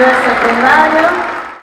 nivel secundario.